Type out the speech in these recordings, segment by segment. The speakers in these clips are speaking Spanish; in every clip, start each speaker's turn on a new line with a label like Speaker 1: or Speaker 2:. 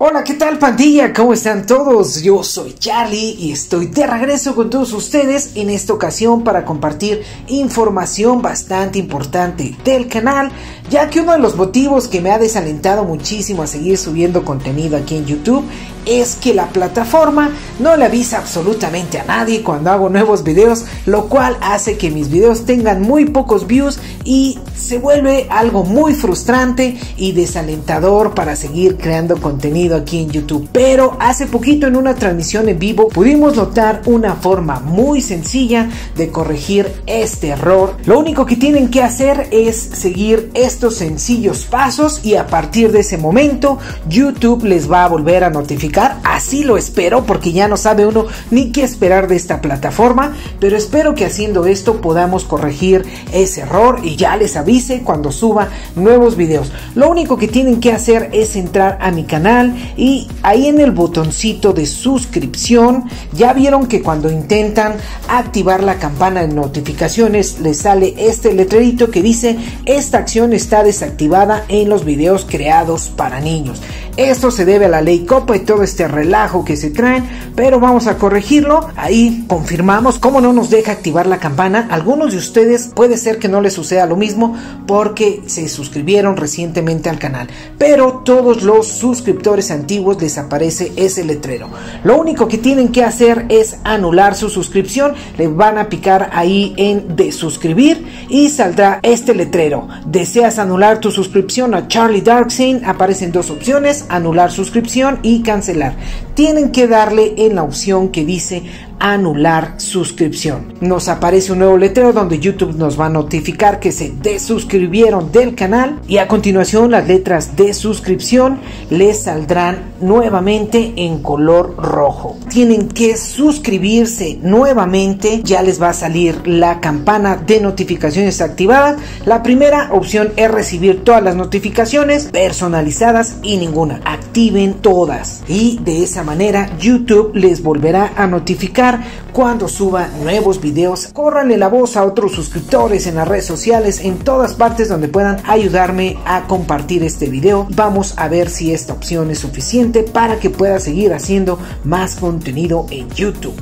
Speaker 1: Hola, ¿qué tal pandilla? ¿Cómo están todos? Yo soy Charlie y estoy de regreso con todos ustedes en esta ocasión para compartir información bastante importante del canal, ya que uno de los motivos que me ha desalentado muchísimo a seguir subiendo contenido aquí en YouTube es que la plataforma no le avisa absolutamente a nadie cuando hago nuevos videos, lo cual hace que mis videos tengan muy pocos views y se vuelve algo muy frustrante y desalentador para seguir creando contenido aquí en YouTube. Pero hace poquito en una transmisión en vivo pudimos notar una forma muy sencilla de corregir este error. Lo único que tienen que hacer es seguir estos sencillos pasos y a partir de ese momento YouTube les va a volver a notificar. Así lo espero porque ya no sabe uno ni qué esperar de esta plataforma. Pero espero que haciendo esto podamos corregir ese error y ya les avise cuando suba nuevos videos. Lo único que tienen que hacer es entrar a mi canal y ahí en el botoncito de suscripción ya vieron que cuando intentan activar la campana de notificaciones les sale este letrerito que dice esta acción está desactivada en los videos creados para niños. Esto se debe a la ley Copa y todo este relajo que se traen, pero vamos a corregirlo. Ahí confirmamos cómo no nos deja activar la campana. Algunos de ustedes puede ser que no les suceda lo mismo porque se suscribieron recientemente al canal, pero todos los suscriptores antiguos les aparece ese letrero. Lo único que tienen que hacer es anular su suscripción. Le van a picar ahí en de suscribir y saldrá este letrero. ¿Deseas anular tu suscripción a Charlie Darkseid? Aparecen dos opciones anular suscripción y cancelar. Tienen que darle en la opción que dice anular suscripción. Nos aparece un nuevo letrero donde YouTube nos va a notificar que se desuscribieron del canal y a continuación las letras de suscripción les saldrán nuevamente en color rojo. Tienen que suscribirse nuevamente, ya les va a salir la campana de notificaciones activada. La primera opción es recibir todas las notificaciones personalizadas y ninguna. Activen todas y de esa manera YouTube les volverá a notificar cuando suba nuevos videos. Córranle la voz a otros suscriptores en las redes sociales, en todas partes donde puedan ayudarme a compartir este video. Vamos a ver si esta opción es suficiente para que pueda seguir haciendo más contenido en YouTube.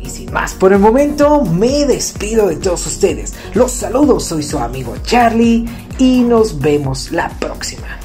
Speaker 1: Y sin más por el momento, me despido de todos ustedes. Los saludos, soy su amigo Charlie y nos vemos la próxima.